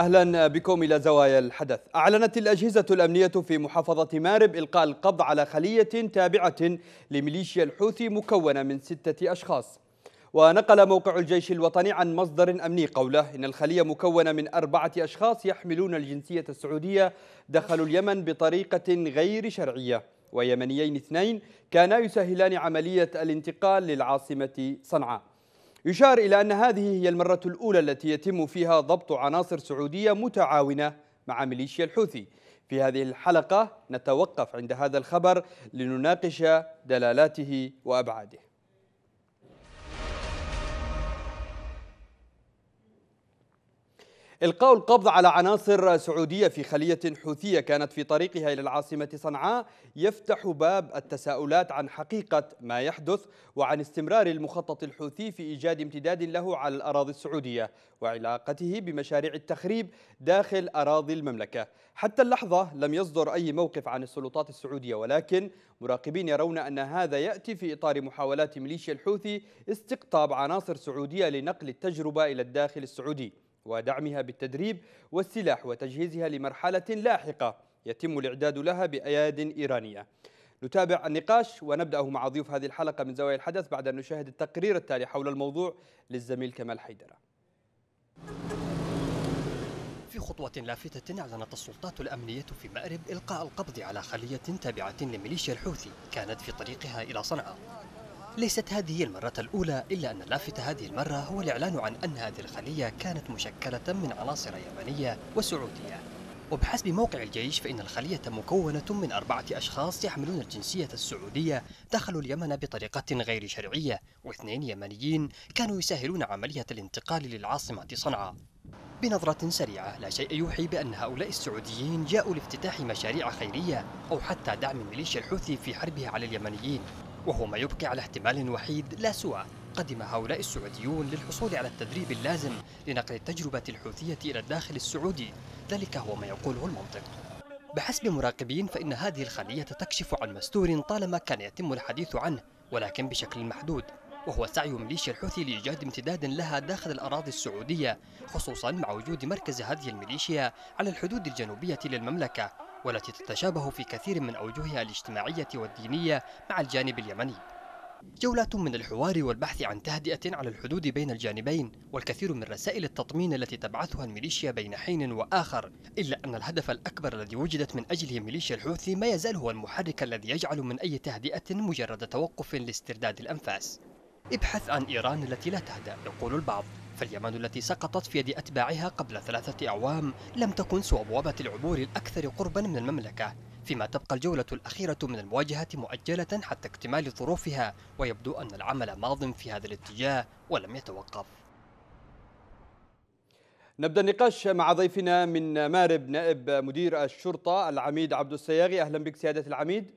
أهلا بكم إلى زوايا الحدث. أعلنت الأجهزة الأمنية في محافظة مارب إلقاء القبض على خلية تابعة لميليشيا الحوثي مكونة من ستة أشخاص. ونقل موقع الجيش الوطني عن مصدر أمني قوله إن الخلية مكونة من أربعة أشخاص يحملون الجنسية السعودية دخلوا اليمن بطريقة غير شرعية. ويمنيين اثنين كانا يسهلان عملية الانتقال للعاصمة صنعاء. يشار إلى أن هذه هي المرة الأولى التي يتم فيها ضبط عناصر سعودية متعاونة مع ميليشيا الحوثي. في هذه الحلقة نتوقف عند هذا الخبر لنناقش دلالاته وأبعاده. إلقاء القبض على عناصر سعودية في خلية حوثية كانت في طريقها إلى العاصمة صنعاء يفتح باب التساؤلات عن حقيقة ما يحدث وعن استمرار المخطط الحوثي في إيجاد امتداد له على الأراضي السعودية وعلاقته بمشاريع التخريب داخل أراضي المملكة. حتى اللحظة لم يصدر أي موقف عن السلطات السعودية ولكن مراقبين يرون أن هذا يأتي في إطار محاولات ميليشيا الحوثي استقطاب عناصر سعودية لنقل التجربة إلى الداخل السعودي. ودعمها بالتدريب والسلاح وتجهيزها لمرحلة لاحقة يتم الإعداد لها بأياد إيرانية. نتابع النقاش ونبدأه مع ضيوف هذه الحلقة من زوايا الحدث بعد أن نشاهد التقرير التالي حول الموضوع للزميل كمال حيدرة. في خطوة لافتة أعلنت السلطات الأمنية في مأرب إلقاء القبض على خلية تابعة لميليشيا الحوثي كانت في طريقها إلى صنعاء. ليست هذه المرة الأولى إلا أن اللافت هذه المرة هو الإعلان عن أن هذه الخلية كانت مشكلة من عناصر يمنية وسعودية. وبحسب موقع الجيش فإن الخلية مكونة من أربعة أشخاص يحملون الجنسية السعودية دخلوا اليمن بطريقة غير شرعية واثنين يمنيين كانوا يسهلون عملية الانتقال للعاصمة صنعاء. بنظرة سريعة لا شيء يوحي بأن هؤلاء السعوديين جاءوا لافتتاح مشاريع خيرية أو حتى دعم ميليشيا الحوثي في حربه على اليمنيين. وهو ما يبقي على احتمال وحيد لا سوى. قدم هؤلاء السعوديون للحصول على التدريب اللازم لنقل التجربة الحوثية إلى الداخل السعودي. ذلك هو ما يقوله المنطق. بحسب مراقبين فإن هذه الخلية تكشف عن مستور طالما كان يتم الحديث عنه ولكن بشكل محدود. وهو سعي ميليشيا الحوثي لإيجاد امتداد لها داخل الأراضي السعودية خصوصا مع وجود مركز هذه الميليشيا على الحدود الجنوبية للمملكة. والتي تتشابه في كثير من أوجهها الاجتماعية والدينية مع الجانب اليمني. جولات من الحوار والبحث عن تهدئة على الحدود بين الجانبين والكثير من رسائل التطمين التي تبعثها الميليشيا بين حين وآخر إلا أن الهدف الأكبر الذي وجدت من أجله ميليشيا الحوثي ما يزال هو المحرك الذي يجعل من أي تهدئة مجرد توقف لاسترداد الأنفاس. ابحث عن إيران التي لا تهدأ يقول البعض. فاليمن التي سقطت في يد أتباعها قبل ثلاثة أعوام لم تكن سوى بوابة العبور الأكثر قربا من المملكة فيما تبقى الجولة الأخيرة من المواجهة مؤجلة حتى اكتمال ظروفها ويبدو أن العمل ماض في هذا الاتجاه ولم يتوقف. نبدأ النقاش مع ضيفنا من مارب نائب مدير الشرطة العميد عبد السياغي. أهلا بك سيادة العميد.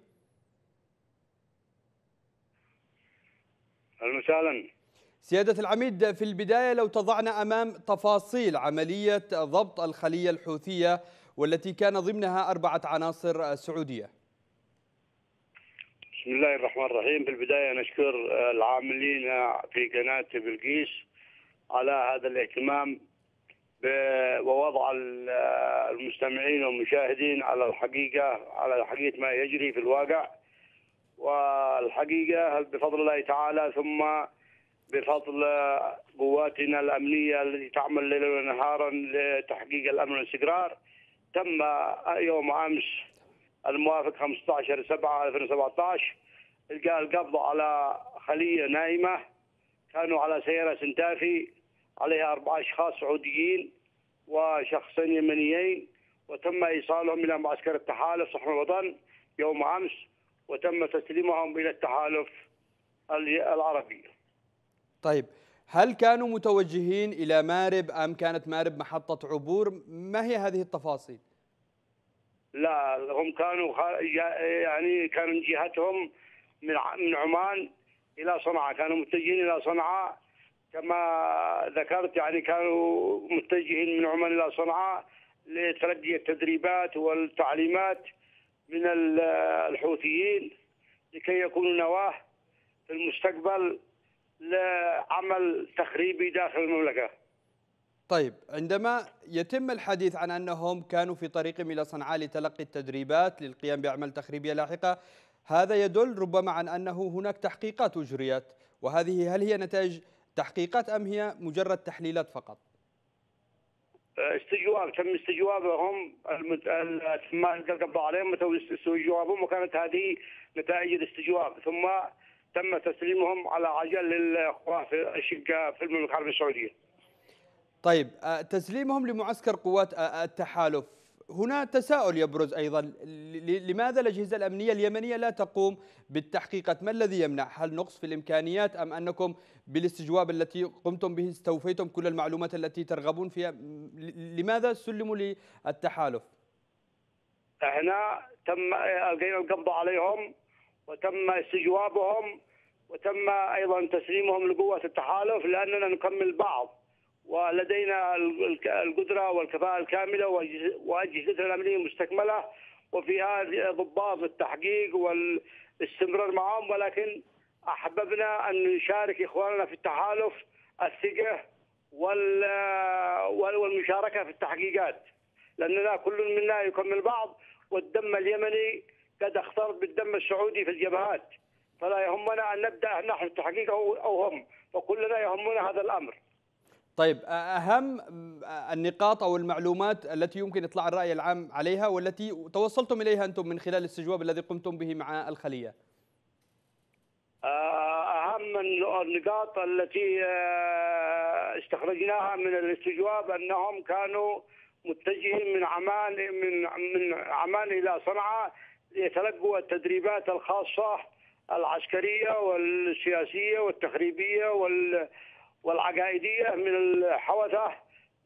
أهلا وسهلا. سيادة العميد في البداية لو تضعنا أمام تفاصيل عملية ضبط الخلية الحوثية والتي كان ضمنها أربعة عناصر سعودية. بسم الله الرحمن الرحيم. في البداية نشكر العاملين في قناة بلقيس على هذا الاهتمام ووضع المستمعين والمشاهدين على الحقيقة على حقيقة ما يجري في الواقع. والحقيقة بفضل الله تعالى ثم بفضل قواتنا الأمنية التي تعمل ليلا ونهارا لتحقيق الأمن والاستقرار تم يوم أمس الموافق 15 7 2017 إلقاء القبض على خلية نائمة كانوا على سيارة سنتافي عليها أربع أشخاص سعوديين وشخصين يمنيين. وتم إيصالهم إلى معسكر التحالف صحن الوطن يوم أمس وتم تسليمهم إلى التحالف العربي. طيب هل كانوا متوجهين إلى مارب أم كانت مارب محطة عبور؟ ما هي هذه التفاصيل؟ لا هم كانوا يعني كان جهتهم من من عمان إلى صنعاء كانوا متجهين إلى صنعاء. كما ذكرت يعني كانوا متجهين من عمان إلى صنعاء لتلقي التدريبات والتعليمات من الحوثيين لكي يكونوا نواة في المستقبل. لعمل تخريبي داخل المملكة. طيب عندما يتم الحديث عن أنهم كانوا في طريقهم إلى صنعاء لتلقي التدريبات للقيام بأعمال تخريبية لاحقة هذا يدل ربما عن أنه هناك تحقيقات أجريت وهذه هل هي نتائج تحقيقات أم هي مجرد تحليلات فقط؟ استجواب تم استجوابهم ما القبض عليهم تم استجوابهم وكانت هذه نتائج الاستجواب ثم تم تسليمهم على عجل للاخوه في الشقة في المملكة العربية السعودية. طيب آه، تسليمهم لمعسكر قوات آه، التحالف هنا تساؤل يبرز أيضا لماذا الأجهزة الأمنية اليمنية لا تقوم بالتحقيقات؟ ما الذي يمنع؟ هل نقص في الإمكانيات أم أنكم بالاستجواب التي قمتم به استوفيتم كل المعلومات التي ترغبون فيها؟ لماذا سلموا للتحالف؟ إحنا تم القينا القبض عليهم وتم استجوابهم وتم أيضا تسليمهم لقوة التحالف لأننا نكمل بعض. ولدينا القدرة والكفاءة الكاملة واجهزتنا الأمنية مستكملة وفيها ضباط التحقيق والاستمرار معهم. ولكن أحببنا أن نشارك إخواننا في التحالف الثقة والمشاركة في التحقيقات. لأننا كل منا يكمل بعض والدم اليمني قد اختلط بالدم السعودي في الجبهات فلا يهمنا أن نبدأ نحن التحقيق أو هم فكلنا يهمنا هذا الأمر طيب أهم النقاط أو المعلومات التي يمكن إطلاع الرأي العام عليها والتي توصلتم إليها أنتم من خلال الاستجواب الذي قمتم به مع الخلية. أهم النقاط التي استخرجناها من الاستجواب أنهم كانوا متجهين من عمان من من عمان إلى صنعاء ليتلقوا التدريبات الخاصة العسكرية والسياسية والتخريبية وال والعقائدية من الحوثة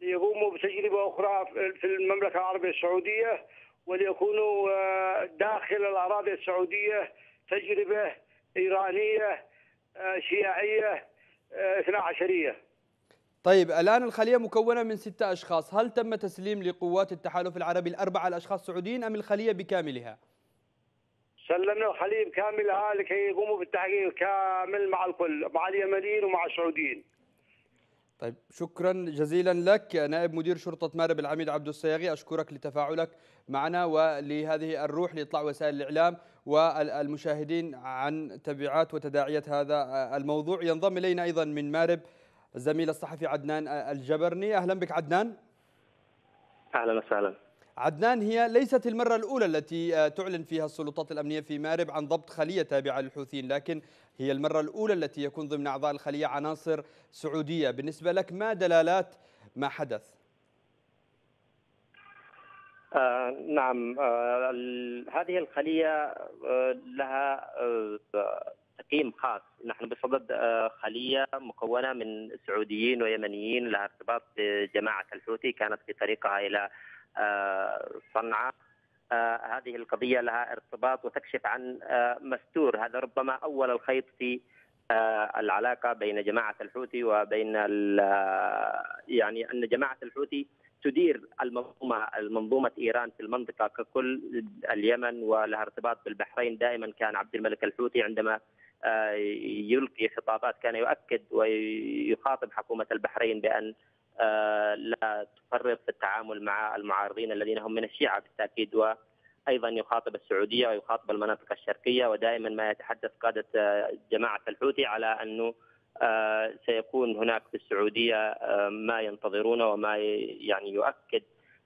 ليقوموا بتجربة أخرى في المملكة العربية السعودية وليكونوا آه، داخل الأراضي السعودية تجربة إيرانية آه، شيعية آه، اثنا عشرية. طيب الآن الخلية مكونة من ستة أشخاص، هل تم تسليم لقوات التحالف العربي الأربعة الأشخاص سعوديين أم الخلية بكاملها؟ سلمنا الخليه بكاملها لكي يقوموا بالتحقيق كامل مع الكل، مع اليمنيين ومع السعوديين. طيب شكرا جزيلا لك نائب مدير شرطة مارب العميد عبد الصياغي أشكرك لتفاعلك معنا ولهذه الروح لإطلاع وسائل الإعلام والمشاهدين عن تبعات وتداعيات هذا الموضوع. ينضم إلينا أيضا من مارب الزميل الصحفي عدنان الجبرني. أهلا بك عدنان. أهلا وسهلا. عدنان هي ليست المرة الأولى التي تعلن فيها السلطات الأمنية في مارب عن ضبط خلية تابعة للحوثيين لكن هي المرة الأولى التي يكون ضمن أعضاء الخلية عناصر سعودية بالنسبة لك ما دلالات ما حدث؟ آه نعم آه هذه الخلية آه لها آه تقييم خاص نحن بصدد آه خلية مكونة من سعوديين ويمنيين لها ارتباط بجماعة الحوثي كانت في طريقها إلى آه صنعاء. آه هذه القضية لها ارتباط وتكشف عن آه مستور. هذا ربما أول الخيط في آه العلاقة بين جماعة الحوثي وبين يعني أن جماعة الحوثي تدير المنظومة المنظومة إيران في المنطقة ككل اليمن ولها ارتباط بالبحرين. دائما كان عبد الملك الحوثي عندما يلقي خطابات كان يؤكد ويخاطب حكومة البحرين بأن لا تفرط في التعامل مع المعارضين الذين هم من الشيعة بالتأكيد وأيضا يخاطب السعودية ويخاطب المناطق الشرقية ودائما ما يتحدث قادة آه، جماعة الحوثي على أنه آه، سيكون هناك في السعودية ما ينتظرونه وما يعني يؤكد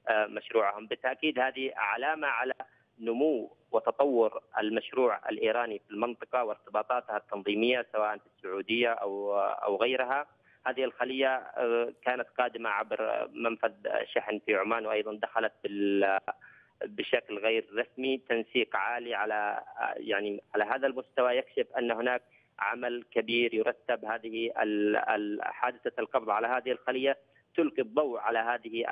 مشروعهم. بالتأكيد هذه علامة على نمو وتطور المشروع الإيراني في المنطقة وارتباطاتها التنظيمية سواء في السعودية أو أو غيرها. هذه الخلية آه، كانت قادمة عبر منفذ شحن في عمان وأيضا دخلت بشكل غير رسمي تنسيق عالي على يعني على هذا المستوى. يكشف أن هناك عمل كبير يرتب هذه حادثة القبض على هذه الخلية تلقي الضوء على هذه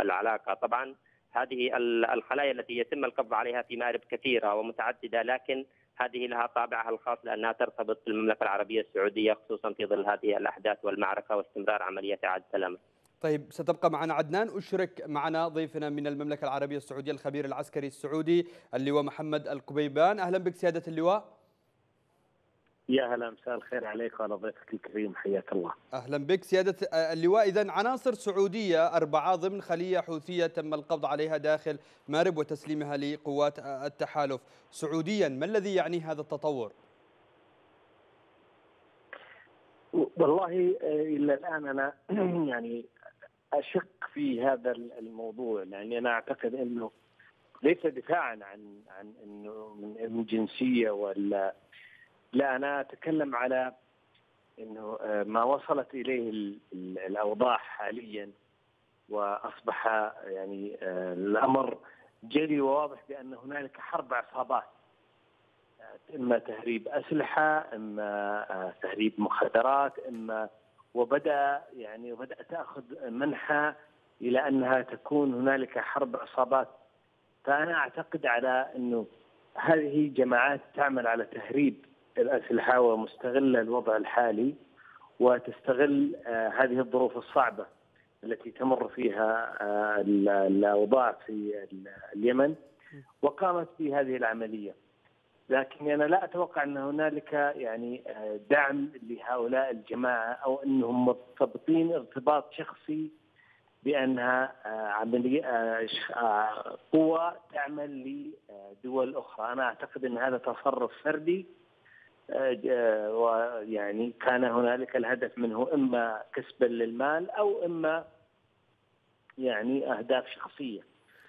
العلاقة. طبعا هذه الخلايا التي يتم القبض عليها في مارب كثيرة ومتعددة لكن هذه لها طابعها الخاص لأنها ترتبط بالمملكه العربية السعودية خصوصا في ظل هذه الأحداث والمعركة واستمرار عملية اعاده سلامة. طيب ستبقى معنا عدنان أشرك معنا ضيفنا من المملكة العربية السعودية الخبير العسكري السعودي اللواء محمد القبيبان أهلا بك سيادة اللواء. يا هلا مساء الخير عليك وعلى ضيفك الكريم حياك الله. أهلا بك سيادة اللواء اذا عناصر سعودية أربعة ضمن خلية حوثية تم القبض عليها داخل مارب وتسليمها لقوات التحالف، سعوديا ما الذي يعني هذا التطور؟ والله إلى الآن أنا يعني اشك في هذا الموضوع لأني أنا أعتقد إنه ليس دفاعا عن عن إنه من جنسيه ولا لا أنا أتكلم على إنه ما وصلت إليه الأوضاع حاليا وأصبح يعني الأمر جلي وواضح بأن هنالك حرب عصابات إما تهريب أسلحة إما تهريب مخدرات إما وبدأ يعني وبدات تأخذ منحى إلى أنها تكون هنالك حرب عصابات. فأنا أعتقد على إنه هذه جماعات تعمل على تهريب الاسلحه ومستغله الوضع الحالي وتستغل هذه الظروف الصعبة التي تمر فيها الأوضاع في اليمن وقامت بهذه العملية. لكن أنا لا أتوقع أن هنالك يعني دعم لهؤلاء الجماعة أو أنهم مرتبطين ارتباط شخصي بأنها عملية قوة تعمل لدول أخرى، أنا أعتقد أن هذا تصرف فردي ويعني كان هنالك الهدف منه إما كسبا للمال أو إما يعني أهداف شخصية.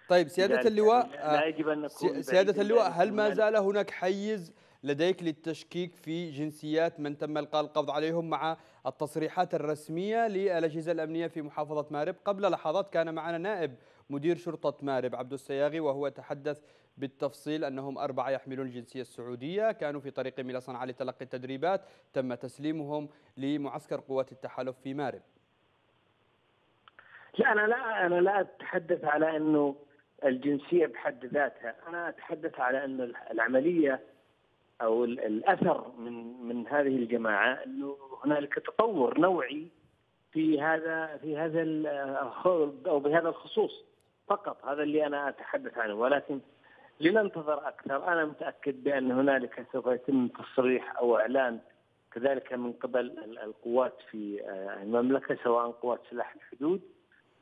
طيب سيادة اللواء لا يجب أن نكون سيادة اللواء هل ما زال هناك حيز لديك للتشكيك في جنسيات من تم إلقاء القبض عليهم مع التصريحات الرسمية للأجهزة الأمنية في محافظة مارب قبل لحظات كان معنا نائب مدير شرطة مارب عبد السياغي وهو تحدث بالتفصيل أنهم أربعة يحملون الجنسية السعودية كانوا في طريقهم إلى صنعاء لتلقي التدريبات تم تسليمهم لمعسكر قوات التحالف في مارب. لا أنا لا أنا لا أتحدث على أنه الجنسية بحد ذاتها، أنا أتحدث على أن العملية أو الأثر من من هذه الجماعة أنه هنالك تطور نوعي في هذا في هذا أو بهذا الخصوص. فقط هذا اللي أنا أتحدث عنه ولكن لننتظر أكثر. أنا متأكد بأن هنالك سوف يتم تصريح أو إعلان كذلك من قبل القوات في المملكة سواء قوات سلاح الحدود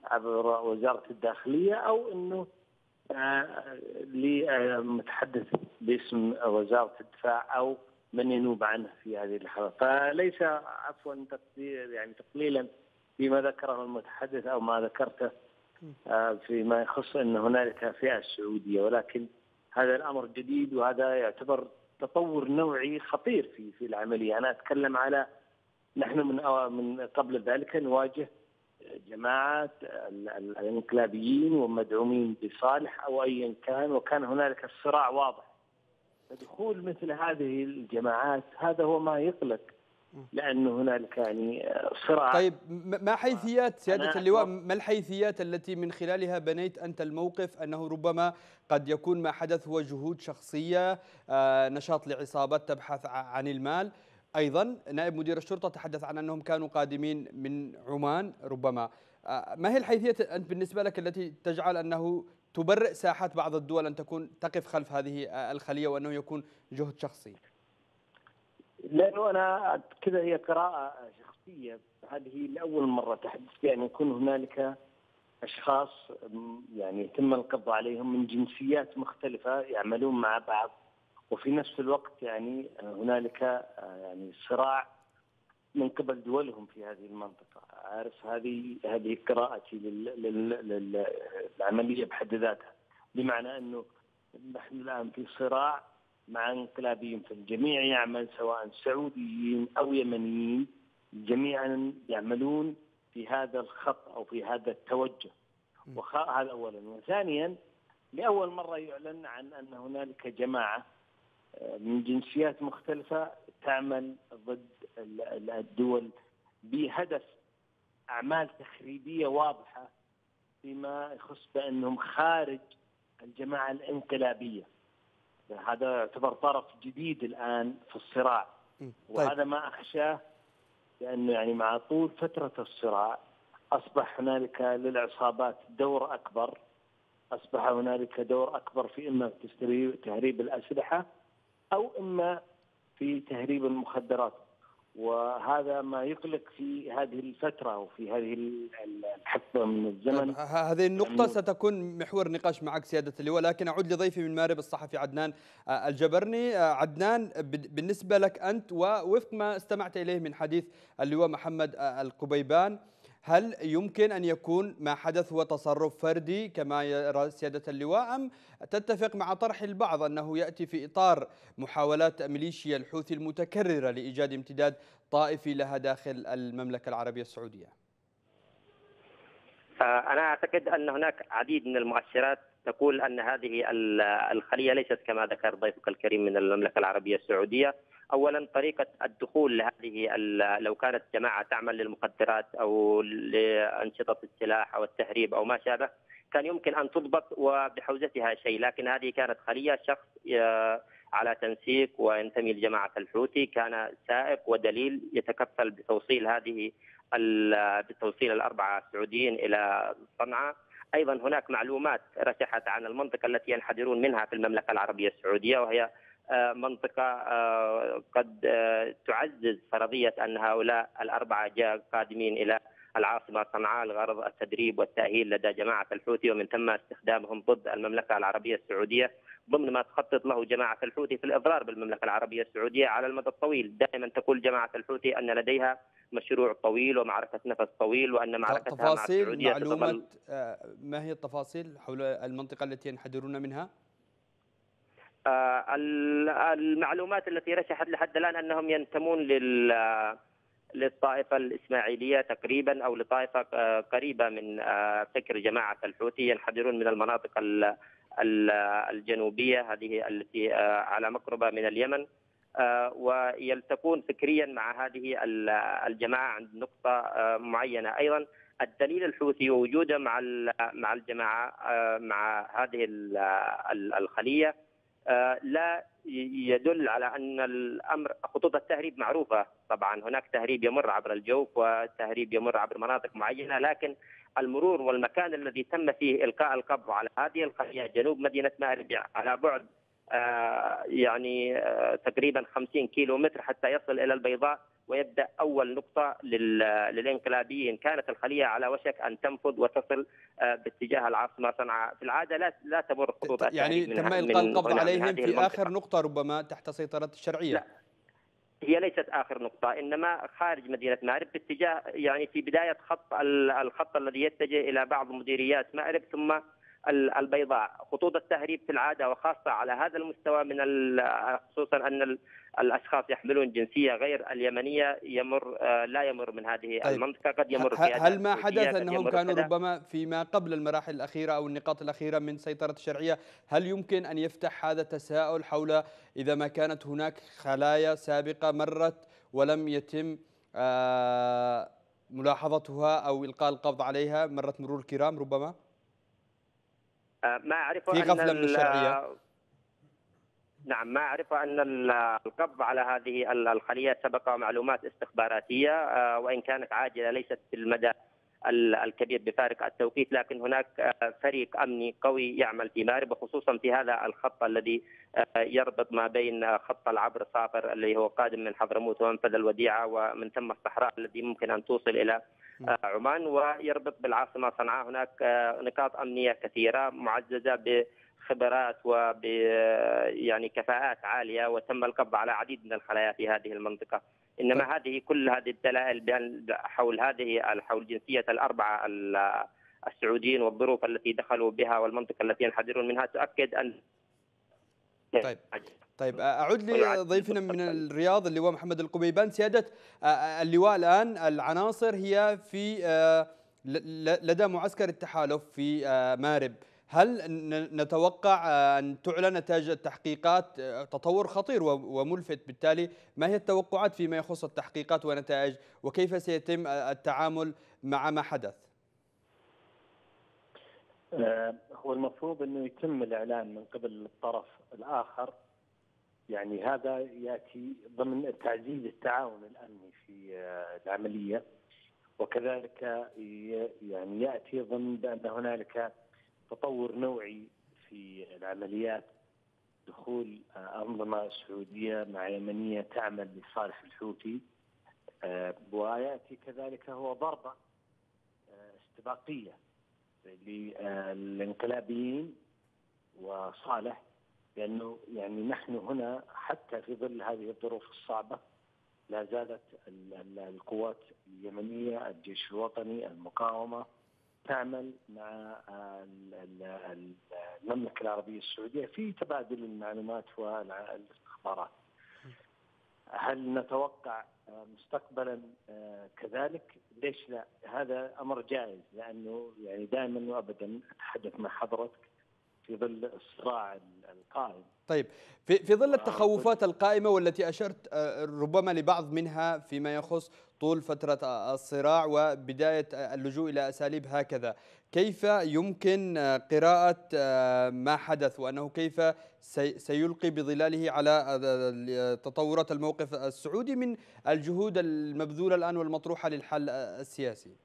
عبر وزارة الداخلية أو إنه لمتحدث باسم وزارة الدفاع أو من ينوب عنه في هذه اللحظات، فليس عفوا تقدير يعني تقليلا فيما ذكره المتحدث أو ما ذكرته فيما يخص إن هنالك فئة سعودية. ولكن هذا الأمر جديد وهذا يعتبر تطور نوعي خطير في في العملية، أنا أتكلم على نحن من من قبل ذلك نواجه جماعات الانقلابيين ومدعومين بصالح أو ايا كان وكان هنالك الصراع واضح. فدخول مثل هذه الجماعات هذا هو ما يقلق لأنه هنالك يعني صراع. طيب ما حيثيات سيادة اللواء؟ ما الحيثيات التي من خلالها بنيت أنت الموقف أنه ربما قد يكون ما حدث هو جهود شخصية نشاط لعصابات تبحث عن المال؟ أيضا نائب مدير الشرطة تحدث عن أنهم كانوا قادمين من عمان ربما. ما هي الحيثية أنت بالنسبة لك التي تجعل أنه تبرئ ساحات بعض الدول أن تكون تقف خلف هذه الخلية وأنه يكون جهد شخصي؟ لأنه أنا كذا هي قراءة شخصية. هذه لأول مرة تحدث بان يكون هنالك أشخاص يعني يتم القبض عليهم من جنسيات مختلفة يعملون مع بعض. وفي نفس الوقت يعني هنالك يعني صراع من قبل دولهم في هذه المنطقة. عارف هذه هذه قراءتي للعملية بحد ذاتها. بمعنى أنه نحن الآن في صراع مع انقلابيين فالجميع يعمل سواء سعوديين أو يمنيين جميعا يعملون في هذا الخط أو في هذا التوجه. وهذا أولا. وثانيا لأول مرة يعلن عن أن هنالك جماعة من جنسيات مختلفة تعمل ضد الدول بهدف أعمال تخريبية واضحة فيما يخص بأنهم خارج الجماعة الانقلابية. هذا يعتبر طرف جديد الآن في الصراع. طيب. وهذا ما أخشاه لأنه يعني مع طول فترة الصراع أصبح هنالك للعصابات دور أكبر. أصبح هنالك دور أكبر في إما تهريب الأسلحة أو إما في تهريب المخدرات. وهذا ما يقلق في هذه الفترة وفي هذه الحقبة من الزمن. هذه النقطة ستكون محور نقاش معك سيادة اللواء لكن أعود لضيفي من مارب الصحفي عدنان آه، الجبرني. آه، عدنان بالنسبة لك أنت ووفق ما استمعت إليه من حديث اللواء محمد آه، القبيبان هل يمكن أن يكون ما حدث هو تصرف فردي كما يرى سيادة اللواء أم تتفق مع طرح البعض أنه يأتي في إطار محاولات ميليشيا الحوثي المتكررة لإيجاد امتداد طائفي لها داخل المملكة العربية السعودية؟ أنا أعتقد أن هناك عديد من المؤشرات تقول أن هذه الخلية ليست كما ذكر ضيفك الكريم من المملكة العربية السعودية. اولا طريقة الدخول لهذه لو كانت جماعة تعمل للمخدرات أو لأنشطة السلاح أو التهريب أو ما شابه كان يمكن أن تضبط وبحوزتها شيء. لكن هذه كانت خلية شخص على تنسيق وينتمي لجماعة الحوثي. كان سائق ودليل يتكفل بتوصيل هذه بتوصيل الأربعة السعوديين إلى صنعاء. أيضا هناك معلومات رشحت عن المنطقة التي ينحدرون منها في المملكة العربية السعودية وهي آه، منطقة آه، قد آه، تعزز فرضية أن هؤلاء الأربعة جاء قادمين إلى العاصمة صنعاء لغرض التدريب والتأهيل لدى جماعة الحوثي ومن ثم استخدامهم ضد المملكة العربية السعودية ضمن ما تخطط له جماعة الحوثي في الإضرار بالمملكة العربية السعودية على المدى الطويل دائما تقول جماعة الحوثي أن لديها مشروع طويل ومعركة نفس طويل وأن معركتها مع السعودية معلومة ما هي التفاصيل حول المنطقة التي ينحدرون منها؟ آه، المعلومات التي رشحت لحد الآن أنهم ينتمون لل للطائفة الإسماعيلية تقريبا أو لطائفة آه، قريبة من آه، فكر جماعة الحوثي ينحدرون من المناطق الجنوبية هذه التي على مقربة من اليمن ويلتقون فكريا مع هذه الجماعة عند نقطة معينة. أيضا الدليل الحوثي ووجوده مع مع الجماعة مع هذه الخلية آه، لا يدل على أن الأمر خطوط التهريب معروفة. طبعا هناك تهريب يمر عبر الجوف وتهريب يمر عبر مناطق معينة لكن المرور والمكان الذي تم فيه إلقاء القبض على هذه الخليه جنوب مدينة مأرب على بعد آه، يعني آه، تقريبا 50 كيلو متر حتى يصل إلى البيضاء ويبدأ أول نقطة للانقلابيين كانت الخلية على وشك أن تنفذ وتصل آه، باتجاه العاصمة صنعاء في العادة لا لا تمر خطوط يعني تم إلقاء القبض عليهم في المنطقة. اخر نقطة ربما تحت سيطرة الشرعية لا. هي ليست آخر نقطة إنما خارج مدينة مأرب باتجاه يعني في بداية خط الخط الذي يتجه إلى بعض مديريات مأرب ثم البيضاء خطوط التهريب في العادة وخاصة على هذا المستوى من خصوصا أن الأشخاص يحملون جنسية غير اليمنية يمر آه، لا يمر من هذه طيب. المنطقة قد يمر في هل ما حدث أنهم كانوا كدا. ربما فيما قبل المراحل الأخيرة أو النقاط الأخيرة من سيطرة الشرعية هل يمكن أن يفتح هذا التساؤل حول إذا ما كانت هناك خلايا سابقة مرت ولم يتم آه، ملاحظتها أو إلقاء القبض عليها مرت مرور الكرام ربما؟ آه، ما أعرف في غفلة من الشرعية؟ نعم ما أعرف أن القبض على هذه الخلية سبق معلومات استخباراتية آه، وإن كانت عاجلة ليست في المدى الكبير بفارق التوقيت لكن هناك آه، فريق أمني قوي يعمل في مارب وخصوصا في هذا الخط الذي يربط ما بين خط العبر صافر اللي هو قادم من حضرموت ومنفذ الوديعة ومن ثم الصحراء الذي ممكن أن توصل إلى آه، عمان ويربط بالعاصمة صنعاء. هناك آه، نقاط أمنية كثيرة معززة بخبرات وب يعني كفاءات عالية وتم القبض على عديد من الخلايا في هذه المنطقة. إنما طيب. هذه كل هذه الدلائل بأن حول هذه حول جنسية الأربعة السعوديين والظروف التي دخلوا بها والمنطقة التي ينحدرون منها تؤكد أن طيب. طيب أعود لضيفنا من الرياض اللواء محمد القبيبان سيادة اللواء الآن العناصر هي في لدى معسكر التحالف في مارب. هل نتوقع أن تعلن نتائج التحقيقات؟ تطور خطير وملفت. بالتالي ما هي التوقعات فيما يخص التحقيقات ونتائج؟ وكيف سيتم التعامل مع ما حدث؟ هو المفروض أنه يتم الإعلان من قبل الطرف الآخر. يعني هذا يأتي ضمن تعزيز التعاون الأمني في آه، العملية. وكذلك يعني يأتي ضمن بأن هنالك تطور نوعي في العمليات. دخول أنظمة سعودية مع يمنية تعمل لصالح الحوثي ويأتي كذلك هو ضربة استباقية للانقلابيين وصالح لأنه يعني نحن هنا حتى في ظل هذه الظروف الصعبة لا زالت القوات اليمنية الجيش الوطني المقاومة تعمل مع المملكة العربية السعودية في تبادل المعلومات والاستخبارات. هل نتوقع مستقبلا كذلك؟ ليش لا؟ هذا أمر جائز لأنه يعني دائما وابدا أتحدث مع حضرتك في ظل الصراع القائم طيب في في ظل التخوفات القائمة والتي أشرت آه، ربما لبعض منها فيما يخص طول فترة الصراع وبداية اللجوء إلى أساليب هكذا. كيف يمكن آه، ما حدث وأنه كيف سيلقي بظلاله على تطورات الموقف السعودي من الجهود المبذولة الآن والمطروحة للحل السياسي؟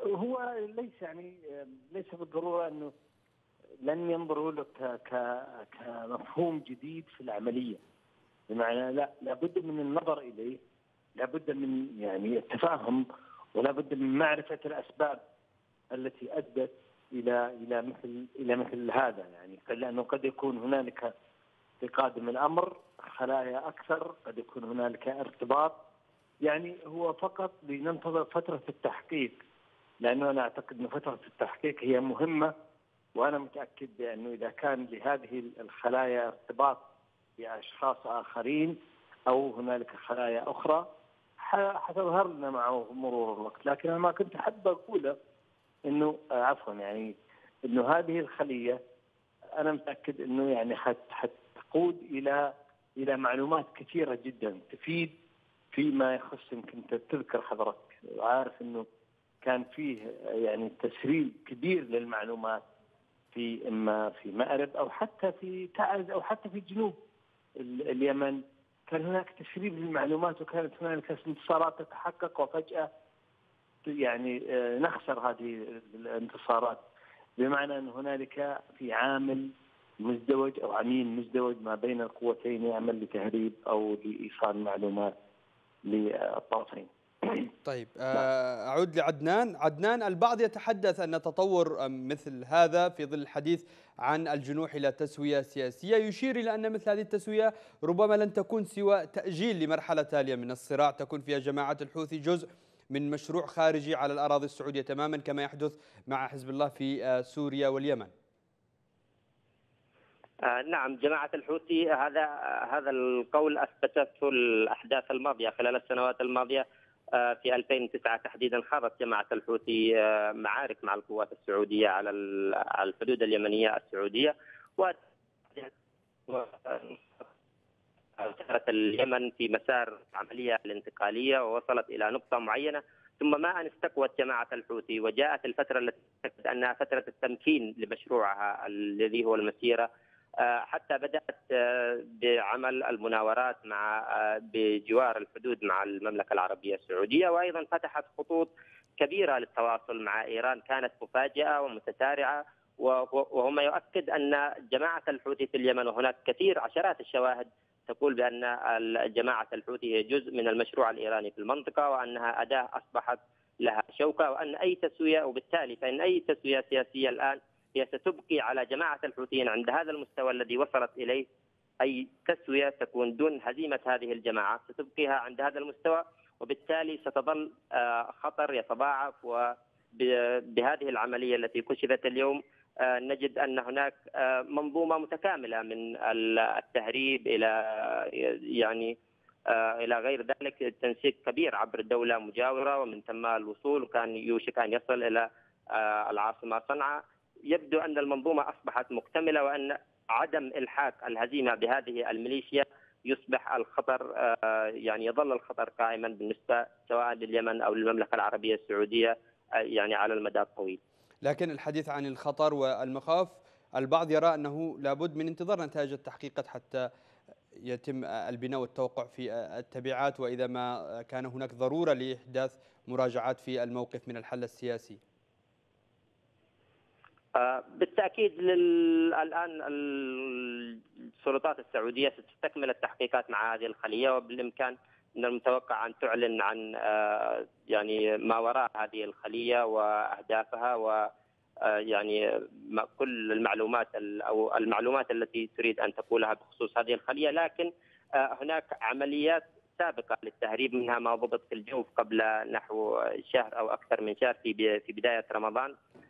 هو ليس يعني ليس بالضرورة انه لن ينظروا له كمفهوم جديد في العملية. بمعنى لا لابد من النظر إليه. لابد من يعني التفاهم ولابد من معرفة الأسباب التي أدت إلى إلى مثل إلى مثل هذا يعني. لأنه قد يكون هنالك في قادم الأمر خلايا أكثر قد يكون هنالك ارتباط. يعني هو فقط لننتظر فترة التحقيق لأنه أنا أعتقد أن فترة التحقيق هي مهمة وأنا متأكد بأنه إذا كان لهذه الخلايا ارتباط بأشخاص آخرين أو هنالك خلايا أخرى حتظهر لنا مع مرور الوقت، لكن أنا ما كنت أحب اقوله إنه آه، عفوا يعني إنه هذه الخلية أنا متأكد إنه يعني حتقود إلى إلى معلومات كثيرة جدا تفيد فيما يخص يمكن تذكر حضرتك. وعارف إنه كان فيه يعني تسريب كبير للمعلومات في إما في مأرب أو حتى في تعز أو حتى في جنوب اليمن. كان هناك تسريب للمعلومات وكانت هناك انتصارات تتحقق وفجأة يعني آه، نخسر هذه الانتصارات بمعنى أن هنالك في عامل مزدوج أو عميل مزدوج ما بين القوتين يعمل لتهريب أو لإيصال معلومات للطرفين. طيب آه، أعود لعدنان. عدنان البعض يتحدث أن تطور مثل هذا في ظل الحديث عن الجنوح إلى تسوية سياسية. يشير إلى أن مثل هذه التسوية ربما لن تكون سوى تأجيل لمرحلة تالية من الصراع. تكون فيها جماعة الحوثي جزء من مشروع خارجي على الأراضي السعودية تماما كما يحدث مع حزب الله في آه، سوريا واليمن. آه نعم جماعة الحوثي هذا هذا القول أثبتته الأحداث الماضية خلال السنوات الماضية. في 2009 تحديدا خاضت جماعة الحوثي آه، معارك مع القوات السعودية على الحدود اليمنية السعودية. و سارت اليمن في مسار العملية الانتقالية ووصلت إلى نقطة معينة. ثم ما أن استقوت جماعة الحوثي وجاءت الفترة التي أنها فترة التمكين لمشروعها الذي هو المسيرة آه، حتى بدأت آه، بعمل المناورات مع آه، بجوار الحدود مع المملكة العربية السعودية وأيضا فتحت خطوط كبيرة للتواصل مع إيران كانت مفاجئة ومتسارعة وهو ما يؤكد أن جماعة الحوثي في اليمن وهناك كثير عشرات الشواهد تقول بأن جماعة الحوثي هي جزء من المشروع الإيراني في المنطقة وأنها أداة أصبحت لها شوكة وأن أي تسوية وبالتالي فإن أي تسوية سياسية الآن هي ستبقي على جماعة الحوثيين عند هذا المستوى الذي وصلت إليه. أي تسوية تكون دون هزيمة هذه الجماعة. ستبقيها عند هذا المستوى وبالتالي ستظل آه، خطر يتضاعف وبهذه العملية التي كشفت اليوم آه، نجد أن هناك آه، منظومة متكاملة من التهريب إلى يعني إلى غير ذلك تنسيق كبير عبر الدولة مجاورة ومن ثم الوصول وكان يوشك أن يصل إلى العاصمة صنعاء. يبدو أن المنظومة أصبحت مكتملة وأن عدم إلحاق الهزيمة بهذه الميليشيا يصبح الخطر آه، يعني يظل الخطر قائما بالنسبة سواء لليمن أو للمملكة العربية السعودية آه، يعني على المدى الطويل. لكن الحديث عن الخطر والمخاوف البعض يرى أنه لابد من انتظار نتائج التحقيقات حتى يتم البناء والتوقع في التبعات وإذا ما كان هناك ضرورة لإحداث مراجعات في الموقف من الحل السياسي. آه، بالتأكيد لل... الان السلطات السعودية ستستكمل التحقيقات مع هذه الخلية وبالإمكان من المتوقع أن تعلن عن آه، يعني ما وراء هذه الخلية وأهدافها و آه، يعني كل المعلومات أو المعلومات التي تريد أن تقولها بخصوص هذه الخلية. لكن هناك عمليات سابقة للتهريب منها ما ضبط في الجوف قبل نحو شهر أو أكثر من شهر في في بداية رمضان. آه،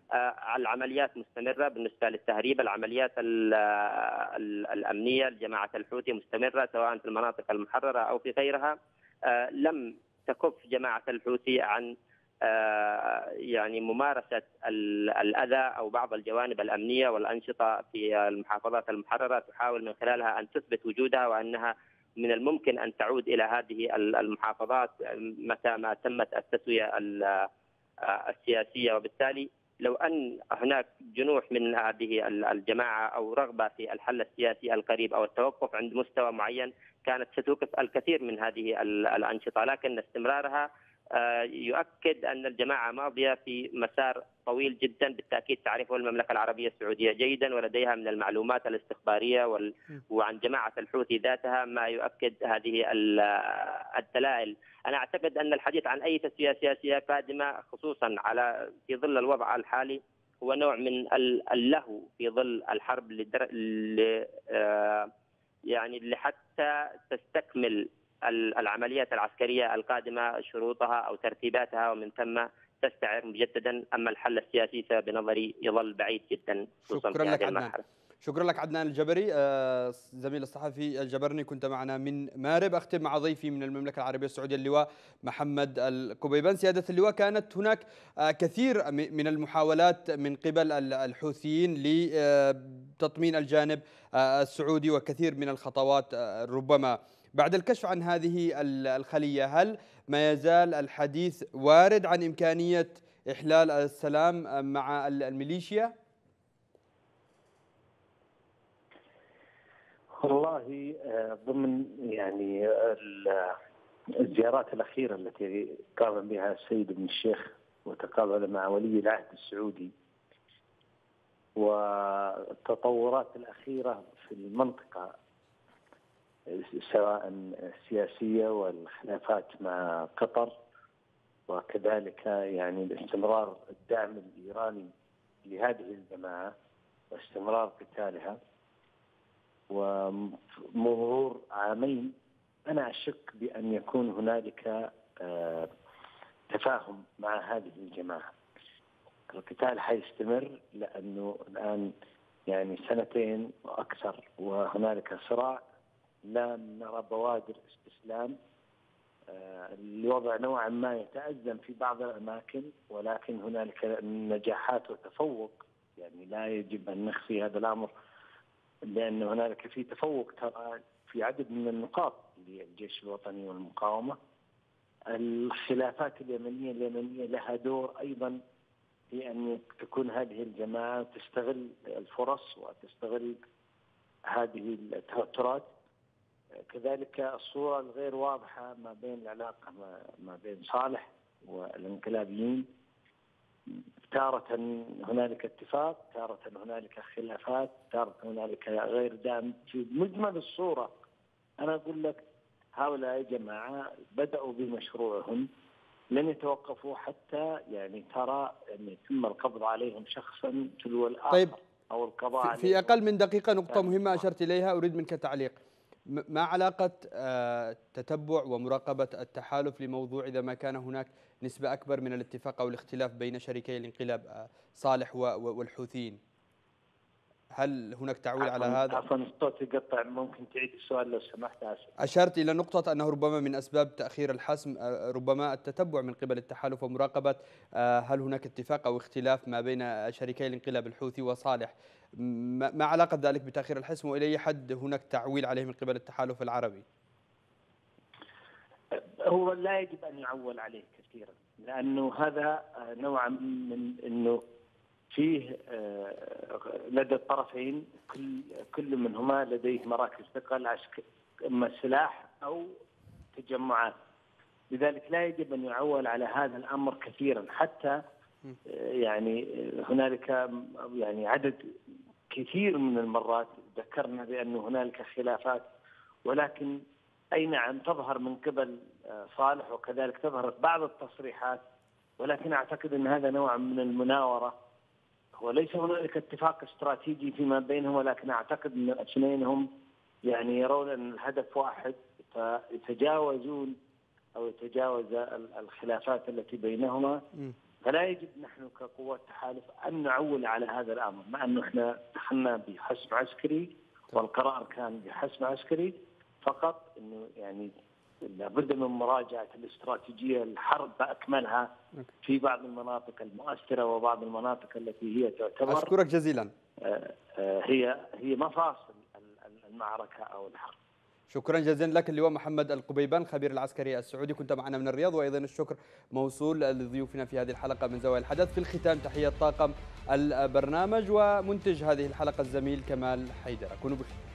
العمليات مستمرة. بالنسبة للتهريب، العمليات الأمنية لجماعه الحوثي مستمرة سواء في المناطق المحررة أو في غيرها. آه، لم تكف جماعة الحوثي عن آه، يعني ممارسة الأذى أو بعض الجوانب الأمنية والأنشطة في المحافظات المحررة. تحاول من خلالها أن تثبت وجودها وأنها من الممكن أن تعود إلى هذه المحافظات متى ما تمت التسوية السياسية. وبالتالي لو أن هناك جنوح من هذه الجماعة أو رغبة في الحل السياسي القريب أو التوقف عند مستوى معين كانت ستوقف الكثير من هذه الأنشطة. لكن استمرارها آه، يؤكد أن الجماعة ماضية في مسار طويل جدا. بالتأكيد تعرفه المملكة العربية السعودية جيدا ولديها من المعلومات الاستخبارية وال... وعن جماعة الحوثي ذاتها ما يؤكد هذه الدلائل، أنا أعتقد أن الحديث عن أي تسوية سياسية قادمة خصوصا على في ظل الوضع الحالي هو نوع من اللهو في ظل الحرب لدر... ل... آه، يعني لحتى تستكمل العمليات العسكرية القادمة شروطها أو ترتيباتها ومن ثم تستعر مجددا أما الحل السياسي فبنظري يظل بعيد جدا شكرا لك عدنان. شكرا لك عدنان الجبري. آه، زميل الصحفي الجبرني كنت معنا من مارب. أختم مع ضيفي من المملكة العربية السعودية اللواء محمد الكبيبان سيادة اللواء كانت هناك آه، كثير من المحاولات من قبل الحوثيين لتطمين الجانب آه، السعودي وكثير من الخطوات ربما. بعد الكشف عن هذه الخلية هل ما يزال الحديث وارد عن إمكانية إحلال السلام مع الميليشيا؟ والله آه، ضمن يعني الزيارات الأخيرة التي قام بها السيد ابن الشيخ وتقابل مع ولي العهد السعودي والتطورات الأخيرة في المنطقة سواء السياسية والخلافات مع قطر وكذلك يعني الاستمرار الدعم الإيراني لهذه الجماعة واستمرار قتالها. ومرور عامين أنا أشك بأن يكون هنالك آه، تفاهم مع هذه الجماعة. القتال حيستمر لأنه الآن يعني سنتين وأكثر وهنالك صراع لا نرى بوادر استسلام. آه، الوضع نوعا ما يتأزم في بعض الأماكن ولكن هنالك نجاحات وتفوق. يعني لا يجب أن نخفي هذا الأمر. لأن هنالك في تفوق ترى في عدد من النقاط للجيش الوطني والمقاومة. الخلافات اليمنية اليمنية لها دور أيضا في أن تكون هذه الجماعة تستغل الفرص وتستغل هذه التوترات. كذلك الصورة الغير واضحة ما بين العلاقة ما بين صالح والانقلابيين. تارة هنالك اتفاق تارة هنالك خلافات تارة هنالك غير دعم في مجمل الصورة أنا أقول لك هؤلاء جماعة بدأوا بمشروعهم لن يتوقفوا حتى يعني ترى أن يتم القبض عليهم شخصا تلو الآخر طيب أو القضاء في أقل من دقيقة نقطة مهمة أشرت إليها أريد منك تعليق. ما علاقة آه، تتبع ومراقبة التحالف لموضوع إذا ما كان هناك نسبة أكبر من الاتفاق أو الاختلاف بين شريكي الانقلاب آه، صالح والحوثيين؟ هل هناك تعويل على هذا؟ عفوا الصوت يقطع ممكن تعيد السؤال لو سمحت آسف. أشرت إلى نقطة أنه ربما من أسباب تأخير الحسم آه، ربما التتبع من قبل التحالف ومراقبة هل هناك اتفاق أو اختلاف ما بين شريكي الانقلاب الحوثي وصالح. ما علاقة ذلك بتأخير الحسم وإلى أي حد هناك تعويل عليه من قبل التحالف العربي؟ هو لا يجب أن يعول عليه كثيرا لأنه هذا نوعا من أنه فيه آه، لدى الطرفين كل كل منهما لديه مراكز ثقل إما سلاح أو تجمعات. لذلك لا يجب أن يعول على هذا الأمر كثيرا. حتى يعني هنالك يعني عدد كثير من المرات ذكرنا بأن هنالك خلافات. ولكن أي نعم تظهر من قبل صالح وكذلك تظهر بعض التصريحات. ولكن أعتقد أن هذا نوع من المناورة. وليس هنالك اتفاق استراتيجي فيما بينهم ولكن أعتقد أن الاثنين هم يعني يرون أن الهدف واحد فيتجاوزون أو يتجاوز الخلافات التي بينهما. فلا يجب نحن كقوات تحالف أن نعول على هذا الأمر مع أنه إحنا دخلنا بحسم عسكري والقرار كان بحسم عسكري فقط إنه يعني لابد من مراجعة الاستراتيجية الحرب بأكملها في بعض المناطق المؤثرة وبعض المناطق التي هي تعتبر أشكرك جزيلا. آه، آه، هي هي مفاصل المعركة أو الحرب. شكرا جزيلا لك اللواء محمد القبيبان الخبير العسكري السعودي. كنت معنا من الرياض وأيضا الشكر موصول لضيوفنا في هذه الحلقة من زوايا الحدث. في الختام تحية طاقم البرنامج ومنتج هذه الحلقة الزميل كمال حيدر. كونوا بخير.